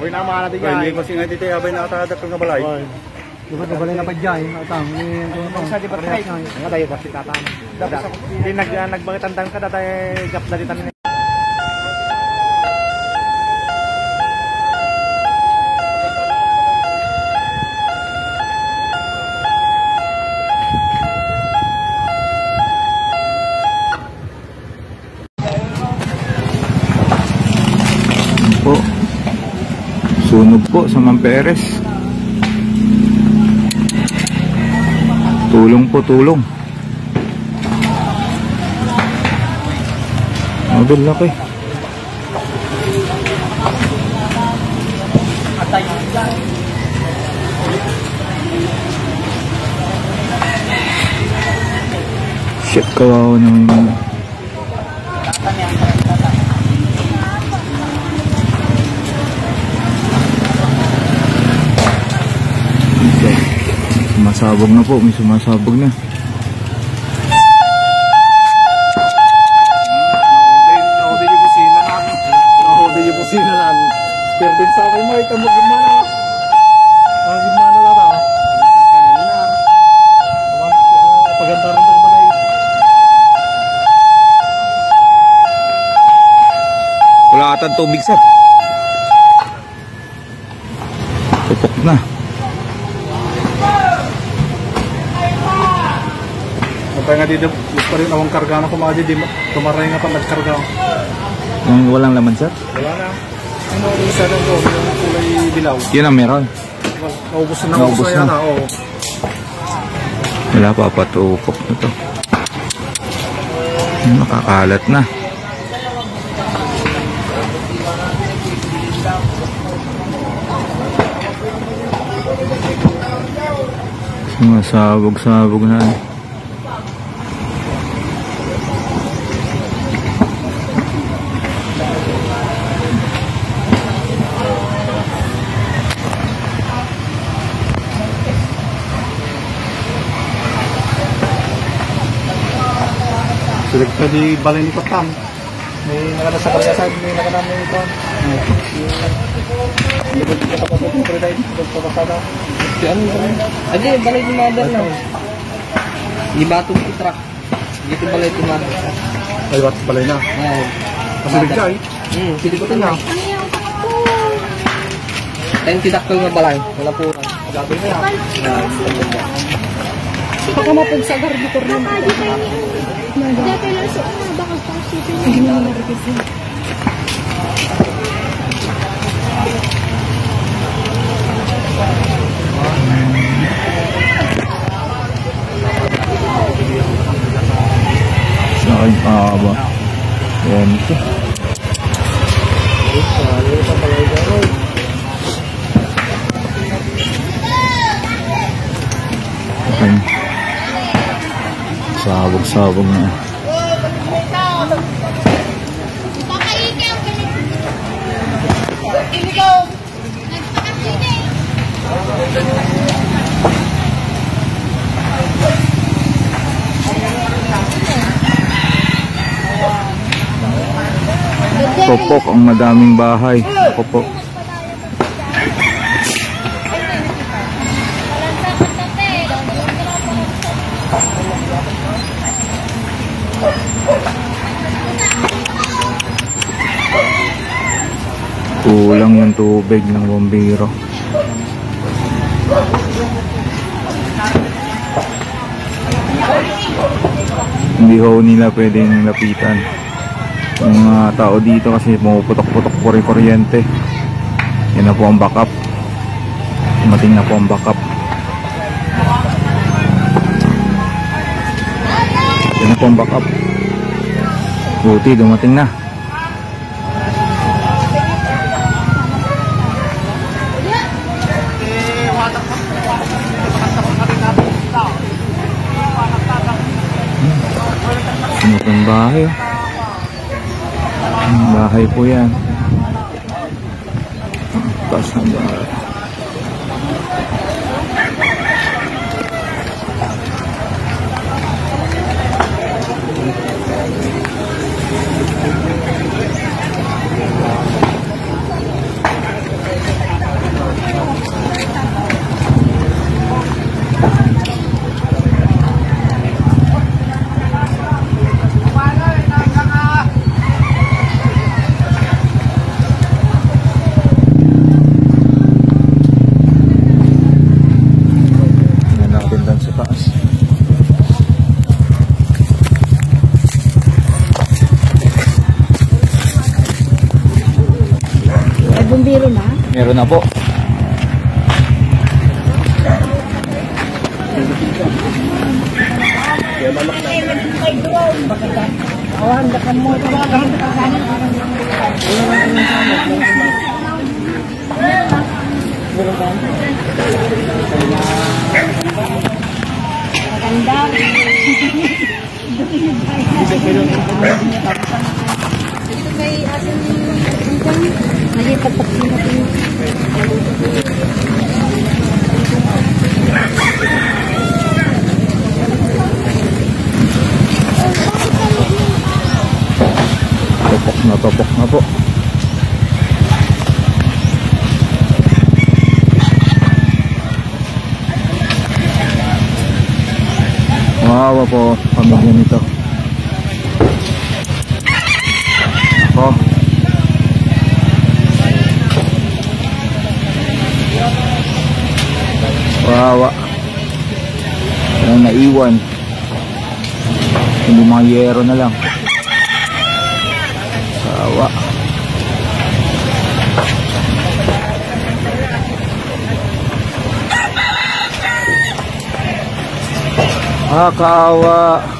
Uy, nama natin Kaya hindi yan. ko singa dito abay nakatadak ng balay. Di ba balay na pa dyan? Atang, yung Sa di ba try? Nga tayo kasi tatan. Hindi nag nagbangitandang ka datay gap na ditan Sunog po sa Mamperes. Tulong po, tulong. Model laki. Shit, kawawa naman yung Sumasabog na po, may sumasabog na. Nahudi yung busina natin. Nahudi yung busina natin. Pero din sa akin mo, ito mo gimana. Gimana na ta. Paganda rin ito balay. Wala atang tubig sir. Tupok na. Kapag nga dito, gusto rin awang karga na kumadi, di tumaray nga pa nagkarga. Yung walang laman sir? Wala na. Ano ang isa na to, yung kulay dilaw. Yun ang meron. Naubos na Naubos na na. Oo. Wala pa patupok na to. Nakakalat na. Sumasabog-sabog na. Sulit ka di balay ni Patam. May nakana sa kalyasan, may nakana may ito. Hindi ko dito kapag ito pero dahil ito sa kasada. Ano yun? Adi, balay ni mother na. Di batong truck. Dito balay ni mother. Ay, wat balay na. Ayan. Masulig ka eh. Hmm, silikutin na. Tayong tidakkel nga balay. Wala po. Gabi na. Baka mapagsagar dito rin. Dati lang sa una, baka sa sipin. Hindi na narikisin. Sa akin, pakakaba. Yan ito. Okay. Sabog-sabog na. Tupok ang madaming bahay. Ako Kulang yung tubig ng bombero. Hindi ho nila pwedeng lapitan. Yung mga tao dito kasi pumuputok-putok po rin kuryente. Yan na po ang backup. Dumating na po ang backup. Yan na po ang backup. Buti, dumating na. Sunog ang bahay. bahay po yan. Taas ng bahay. Meron na? Meron na po. Nakita pa natin. Topok na topok na po. Wawa po pamilya nito. Wawa. Walang naiwan. Hindi mga yero na lang. Kawa. Ah, kawa.